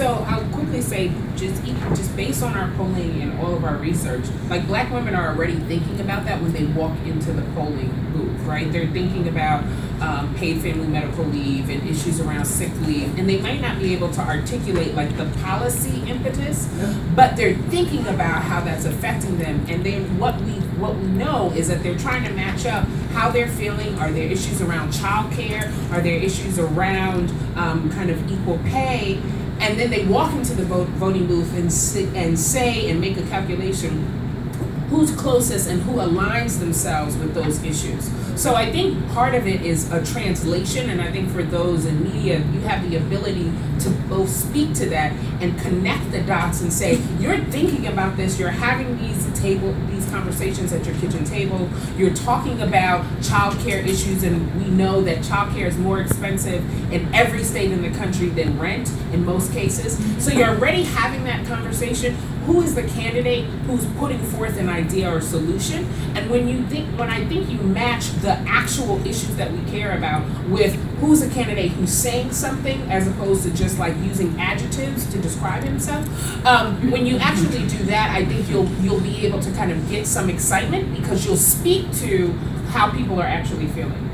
So I'll quickly say, just just based on our polling and all of our research, like black women are already thinking about that when they walk into the polling booth, right? They're thinking about um, paid family medical leave and issues around sick leave, and they might not be able to articulate like the policy impetus, but they're thinking about how that's affecting them. And then what we what we know is that they're trying to match up how they're feeling. Are there issues around childcare? Are there issues around um, kind of equal pay? And then they walk into the voting booth and sit, and say and make a calculation who's closest and who aligns themselves with those issues. So I think part of it is a translation, and I think for those in media, you have the ability to both speak to that and connect the dots and say, you're thinking about this, you're having these table these conversations at your kitchen table, you're talking about childcare issues, and we know that childcare is more expensive in every state in the country than rent in most cases. So you're already having that conversation. Who is the candidate who's putting forth an idea or solution? And when you think when I think you match the actual issues that we care about with who's a candidate who's saying something as opposed to just like using adjectives to describe himself. Um, when you actually do that, I think you'll you'll be able to kind of get some excitement because you'll speak to how people are actually feeling.